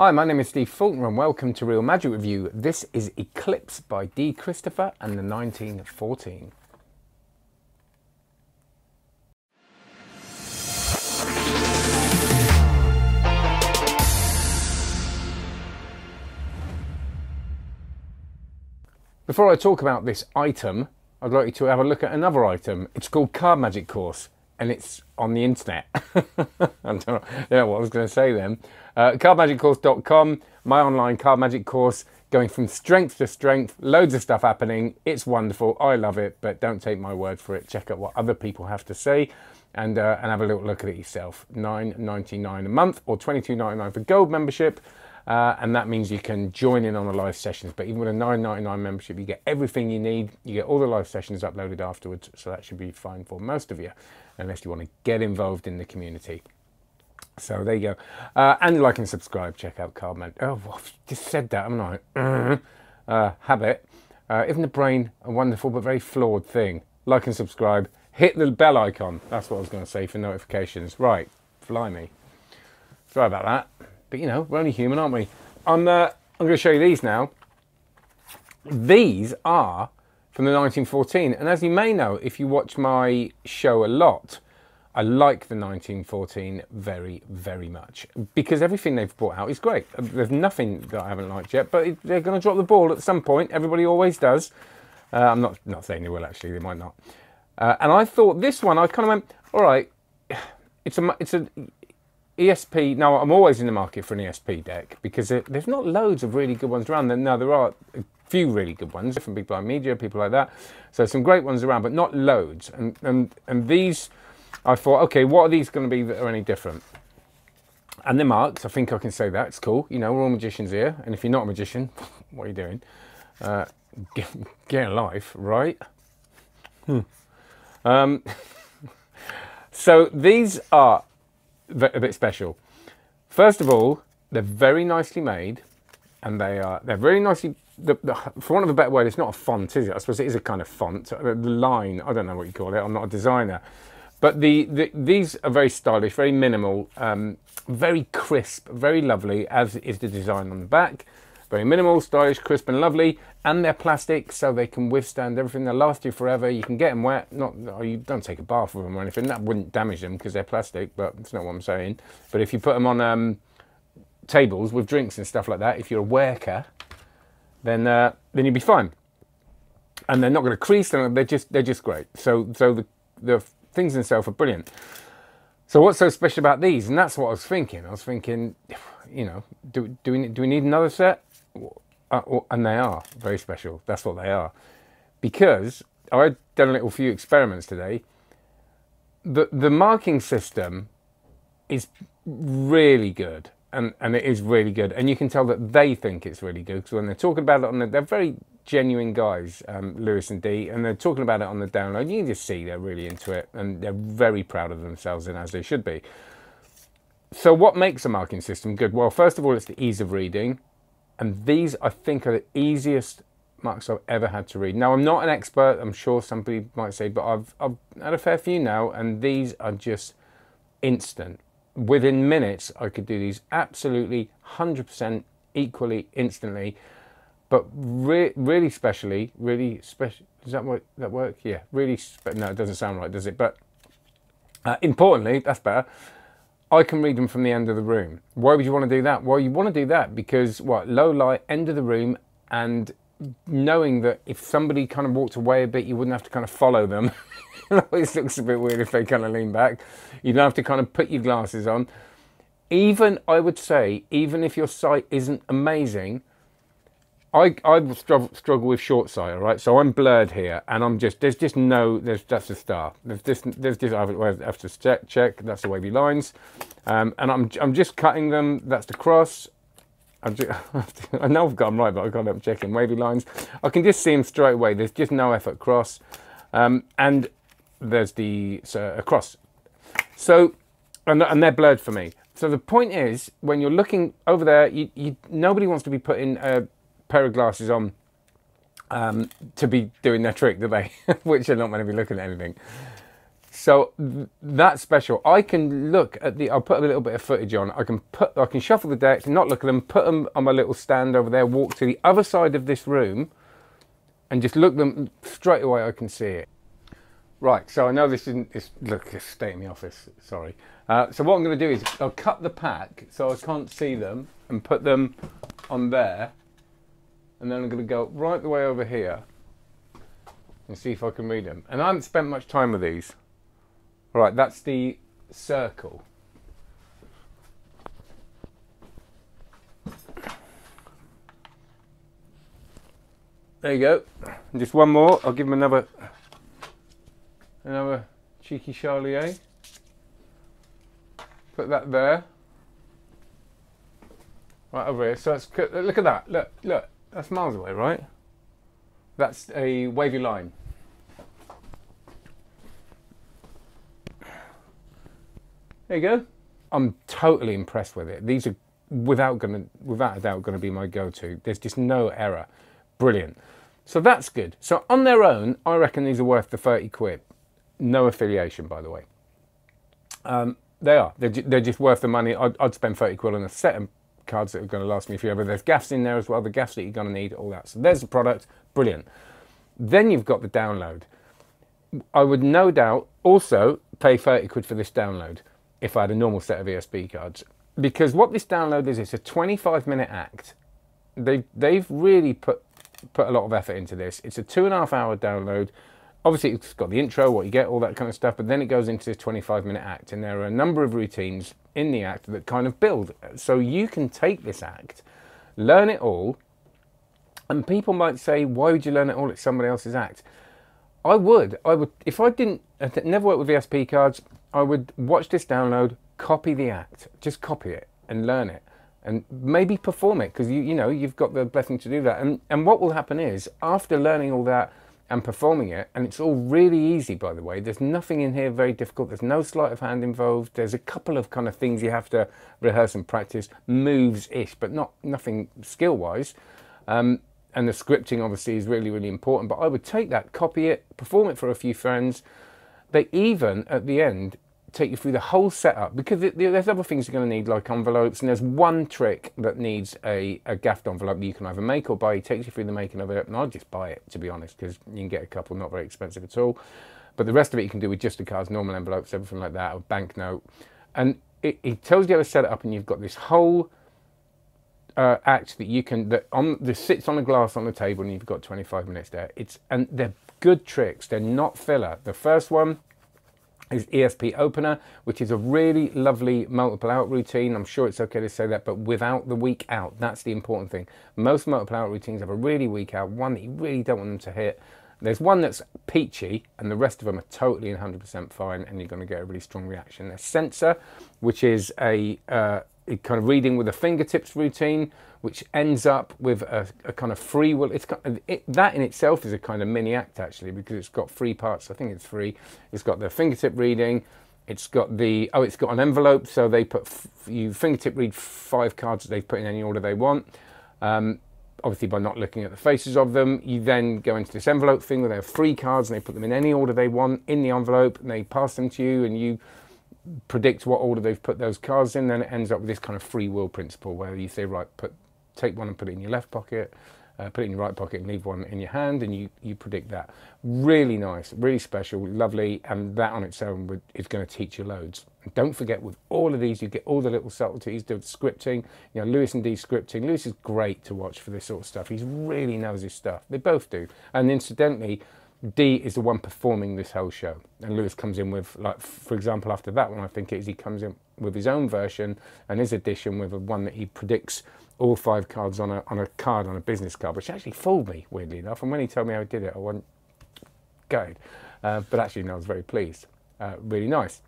Hi, my name is Steve Faulkner and welcome to Real Magic Review. This is Eclipse by Dee Christopher and the 1914. Before I talk about this item, I'd like you to have a look at another item. It's called Card Magic Course and it's on the internet. I don't know, know what I was going to say then. Uh, cardmagiccourse.com, my online card magic course, going from strength to strength, loads of stuff happening. It's wonderful. I love it, but don't take my word for it. Check out what other people have to say and, uh, and have a little look at it yourself. $9.99 a month or $22.99 for gold membership. Uh, and that means you can join in on the live sessions. But even with a $9.99 membership, you get everything you need. You get all the live sessions uploaded afterwards, so that should be fine for most of you, unless you want to get involved in the community. So there you go. Uh, and like and subscribe. Check out Cardman. Oh, I've just said that, haven't I? Mm-hmm. Uh, habit. Uh, isn't the brain a wonderful but very flawed thing? Like and subscribe. Hit the bell icon. That's what I was going to say for notifications. Right, fly me. Sorry about that. But you know, we're only human, aren't we? I'm, uh, I'm going to show you these now. These are from the 1914. And as you may know, if you watch my show a lot, I like the 1914 very, very much because everything they've brought out is great. There's nothing that I haven't liked yet, but they're going to drop the ball at some point. Everybody always does. Uh, I'm not not saying they will actually. They might not. Uh, and I thought this one, I kind of went, all right. It's a it's a ESP. Now I'm always in the market for an ESP deck because there's not loads of really good ones around. Now there are a few really good ones from people like Media, people like that. So some great ones around, but not loads. And and and these, I thought, okay, what are these going to be that are any different? And they're marked. I think I can say that. It's cool. You know, we're all magicians here. And if you're not a magician, what are you doing? Uh, get, get a life, right? Hmm. Um, so these are a bit special. First of all, they're very nicely made, and they are they're very nicely. The, the, for want of a better word, it's not a font, is it? I suppose it is a kind of font. The line, I don't know what you call it. I'm not a designer, but the, the these are very stylish, very minimal, um, very crisp, very lovely, as is the design on the back. Very minimal, stylish, crisp and lovely. And they're plastic, so they can withstand everything. They'll last you forever. You can get them wet. Not, oh, you don't take a bath with them or anything. That wouldn't damage them because they're plastic, but that's not what I'm saying. But if you put them on um, tables with drinks and stuff like that, if you're a worker, then uh, then you'll be fine. And they're not going to crease. They're just they're just great. So so the the things themselves are brilliant. So what's so special about these? And that's what I was thinking. I was thinking, you know, do, do, we, do we need another set? Uh, and they are very special. That's what they are. Because I've done a little few experiments today. The, the marking system is really good. And, and it is really good. And you can tell that they think it's really good because when they're talking about it on the, they're very genuine guys, um, Lewis and Dee, and they're talking about it on the download. You can just see they're really into it and they're very proud of themselves and as they should be. So, what makes a marking system good? Well, first of all, it's the ease of reading. And these, I think, are the easiest marks I've ever had to read. Now, I'm not an expert, I'm sure somebody might say, but I've, I've had a fair few now, and these are just instant. Within minutes, I could do these absolutely 100% equally instantly, but re really specially, really special. Does that work? That work? Yeah, really. no, it doesn't sound right, does it? But uh, importantly, that's better. I can read them from the end of the room. Why would you want to do that? Well, you want to do that because what low light, end of the room, and knowing that if somebody kind of walked away a bit, you wouldn't have to kind of follow them. it looks a bit weird if they kind of lean back. You don't have to kind of put your glasses on. Even I would say, even if your sight isn't amazing, I I struggle, struggle with short sight, all right. So I'm blurred here, and I'm just there's just no there's that's a star. There's just there's just I have to check check. That's the wavy lines, um, and I'm I'm just cutting them. That's the cross. Just, i know I've got them right, but I can't help checking wavy lines. I can just see them straight away. There's just no effort cross, um, and there's the so, cross. So and and they're blurred for me. So the point is, when you're looking over there, you, you nobody wants to be putting a pair of glasses on um, to be doing their trick, do they? Which are not going to be looking at anything. So th- that's special. I can look at the. I'll put a little bit of footage on. I can put. I can shuffle the decks, not look at them. Put them on my little stand over there. Walk to the other side of this room, and just look them straight away. I can see it. Right. So I know this isn't. This look. It's stay in the office. Sorry. Uh, so what I'm going to do is I'll cut the pack so I can't see them and put them on there, and then I'm going to go right the way over here and see if I can read them. And I haven't spent much time with these. Right, that's the circle. There you go. And just one more. I'll give him another another cheeky Charlier. Put that there. Right over here. So let's look at that. Look, look. That's miles away, right? That's a wavy line. There you go. I'm totally impressed with it. These are without gonna without a doubt to be my go-to. There's just no error. Brilliant. So that's good. So on their own, I reckon these are worth the 30 quid. No affiliation, by the way. Um, they are. They're, they're, just worth the money. I'd, I'd, spend 30 quid on a set of cards that are going to last me forever. There's gaffs in there as well, the gaffs that you're going to need, all that. So there's the product. Brilliant. Then you've got the download. I would no doubt also pay 30 quid for this download if I had a normal set of ESP cards. Because what this download is, it's a 25 minute act. They, they've really put, put a lot of effort into this. It's a two and a half hour download. Obviously, it's got the intro, what you get, all that kind of stuff, but then it goes into this 25 minute act. And there are a number of routines in the act that kind of build. So you can take this act, learn it all, and people might say, why would you learn it all? It's somebody else's act. I would. I would. If I didn't, never worked with ESP cards, I would watch this download, copy the act, just copy it and learn it, and maybe perform it because you you know you've got the blessing to do that. And and what will happen is after learning all that and performing it, and it's all really easy by the way. There's nothing in here very difficult. There's no sleight of hand involved. There's a couple of kind of things you have to rehearse and practice, moves ish, but not nothing skill wise. Um, and the scripting obviously is really really important. But I would take that, copy it, perform it for a few friends they even, at the end, take you through the whole setup because there's other things you're going to need like envelopes and there's one trick that needs a, a gaffed envelope that you can either make or buy it takes you through the making of it and I'll just buy it to be honest because you can get a couple not very expensive at all but the rest of it you can do with just the cards normal envelopes everything like that a banknote and it, it tells you how to set it up and you've got this whole uh, act that you can that on this sits on a glass on the table and you've got 25 minutes there it's and they're good tricks. They're not filler. The first one is ESP Opener, which is a really lovely multiple out routine. I'm sure it's okay to say that, but without the weak out. That's the important thing. Most multiple out routines have a really weak out, one that you really don't want them to hit. There's one that's peachy, and the rest of them are totally and 100% fine, and you're going to get a really strong reaction. There's Sensor, which is a uh, kind of reading with a fingertips routine, which ends up with a, a kind of free will. It's got, it, that in itself is a kind of mini act actually because it's got three parts. I think it's three. It's got the fingertip reading. It's got the oh, it's got an envelope, so they put you fingertip read five cards that they put in any order they want. Um, obviously, by not looking at the faces of them, you then go into this envelope thing where they have three cards and they put them in any order they want in the envelope, and they pass them to you, and you predict what order they've put those cards in, then it ends up with this kind of free will principle where you say, right, put take one and put it in your left pocket, uh, put it in your right pocket and leave one in your hand, and you, you predict that. Really nice, really special, lovely, and that on its own would, is going to teach you loads. And don't forget, with all of these, you get all the little subtleties, the scripting. You know, Lewis and Dee scripting. Lewis is great to watch for this sort of stuff. He really knows his stuff. They both do. And incidentally, Dee is the one performing this whole show, and Lewis comes in with, like, for example, after that one, I think it is he comes in with his own version and his edition with a one that he predicts all five cards on a on a card on a business card, which actually fooled me weirdly enough. And when he told me how he did it, I went, "Good," uh, but actually, no, I was very pleased. Uh, really nice.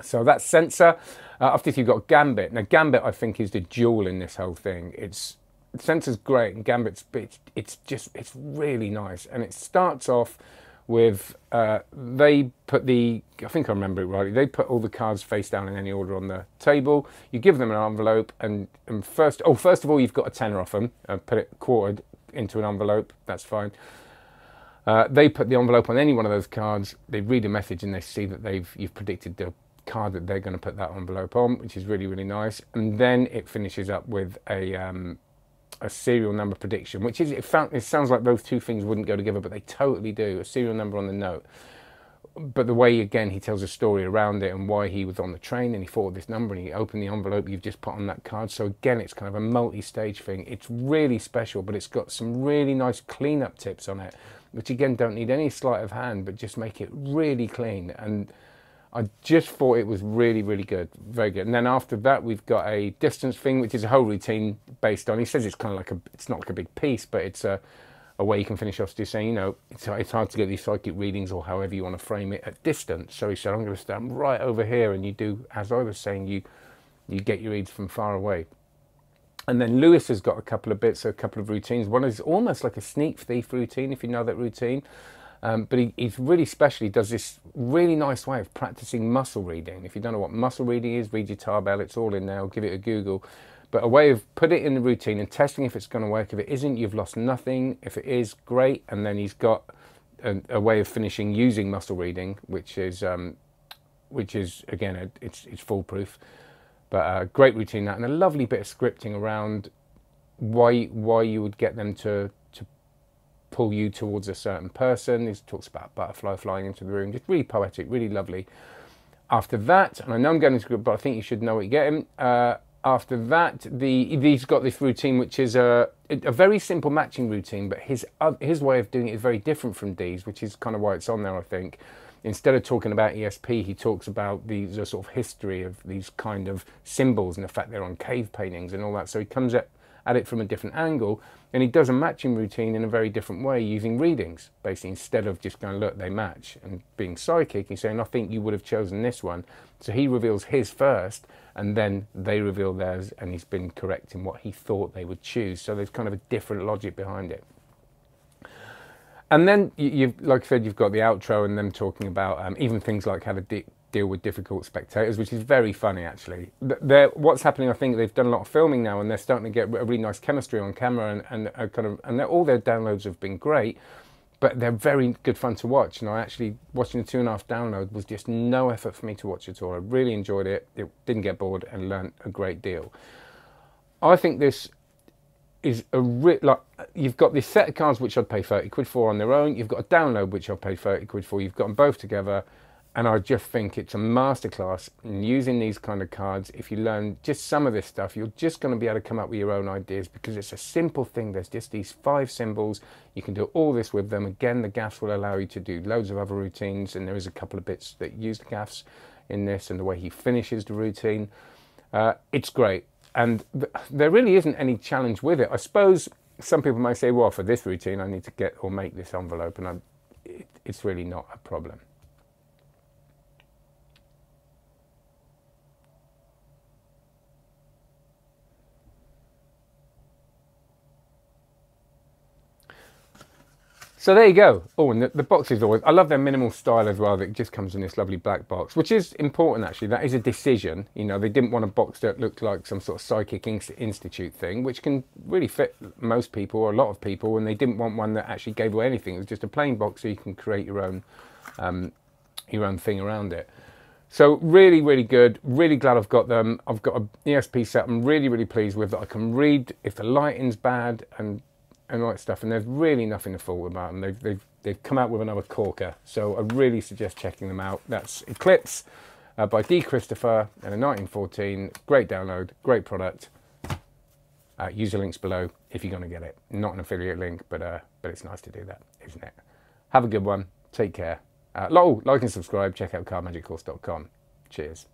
So that's Sensor. Uh, after this, you've got Gambit. Now, Gambit, I think, is the jewel in this whole thing. It's Sensor's great and Gambit's it's, it's just it's really nice and it starts off with uh, they put the I think I remember it rightly they put all the cards face down in any order on the table you give them an envelope and, and first oh first of all you've got a tenner off them and put it quartered into an envelope that's fine Uh, they put the envelope on any one of those cards. They read a message and they see that they've you've predicted the card that they're going to put that envelope on, which is really really nice. And then it finishes up with a um, a serial number prediction, which is it, found, it sounds like those two things wouldn't go together, but they totally do. A serial number on the note. But the way again he tells a story around it and why he was on the train and he thought this number and he opened the envelope you've just put on that card. So again it's kind of a multi-stage thing. It's really special but it's got some really nice cleanup tips on it which again don't need any sleight of hand but just make it really clean. And I just thought it was really, really good, very good. And then after that, we've got a distance thing, which is a whole routine based on. He says it's kind of like a, it's not like a big piece, but it's a, a way you can finish off just saying, you know, it's, it's hard to get these psychic readings or however you want to frame it at distance. So he said, I'm going to stand right over here, and you do, as I was saying, you you get your reads from far away. And then Lewis has got a couple of bits, a couple of routines. One is almost like a sneak thief routine, if you know that routine. Um, but he, he's really special. He does this really nice way of practicing muscle reading. If you don't know what muscle reading is, read your Tarbell. It's all in there. Give it a Google but a way of put it in the routine and testing if it's going to work. If it isn't, you've lost nothing. If it is, great. And then he's got a, a way of finishing using muscle reading, which is um, which is again a, it's it's foolproof. But a great routine that and a lovely bit of scripting around why why you would get them to pull you towards a certain person. He talks about butterfly flying into the room, just really poetic, really lovely. After that, and I know I'm going into but I think you should know what you're getting. Uh, after that, the he's got this routine, which is a a very simple matching routine, but his uh, his way of doing it is very different from Dee's, which is kind of why it's on there, I think. Instead of talking about ESP, he talks about the, the sort of history of these kind of symbols and the fact they're on cave paintings and all that. So he comes at at it from a different angle. And he does a matching routine in a very different way using readings, basically, instead of just going, look, they match. And being psychic, he's saying, I think you would have chosen this one. So he reveals his first, and then they reveal theirs, and he's been correct in what he thought they would choose. So there's kind of a different logic behind it. And then, you've, like I said, you've got the outro and them talking about um, even things like how to deal with difficult spectators, which is very funny actually. They're, what's happening, I think they've done a lot of filming now, and they're starting to get a really nice chemistry on camera, and, and kind of, and all their downloads have been great, but they're very good fun to watch. And I actually watching the two and a half download was just no effort for me to watch at all. I really enjoyed it. It didn't get bored and learned a great deal. I think this is a like you've got this set of cards which I'd pay 30 quid for on their own. You've got a download which I'd pay 30 quid for. You've got them both together and I just think it's a masterclass in using these kind of cards. If you learn just some of this stuff, you're just going to be able to come up with your own ideas because it's a simple thing. There's just these five symbols. You can do all this with them. Again, the gaffs will allow you to do loads of other routines, and there is a couple of bits that use the gaffs in this and the way he finishes the routine. Uh, it's great, and th- there really isn't any challenge with it. I suppose some people might say, "Well, for this routine, I need to get or make this envelope," and it, it's really not a problem. So there you go. Oh, and the, the box is always, I love their minimal style as well, that it just comes in this lovely black box, which is important actually. That is a decision. You know, they didn't want a box that looked like some sort of psychic institute thing, which can really fit most people or a lot of people, and they didn't want one that actually gave away anything. It was just a plain box so you can create your own, um, your own thing around it. So really, really good. Really glad I've got them. I've got an ESP set I'm really, really pleased with that I can read if the lighting's bad and and all that stuff. And there's really nothing to fault about them. They've, they've, they've come out with another corker. So I really suggest checking them out. That's Eclipse uh, by Dee Christopher and a 1914. Great download, great product. Uh, use the links below if you're going to get it. Not an affiliate link, but, uh, but it's nice to do that, isn't it? Have a good one. Take care. Uh, like and subscribe. Check out cardmagiccourse.com. Cheers.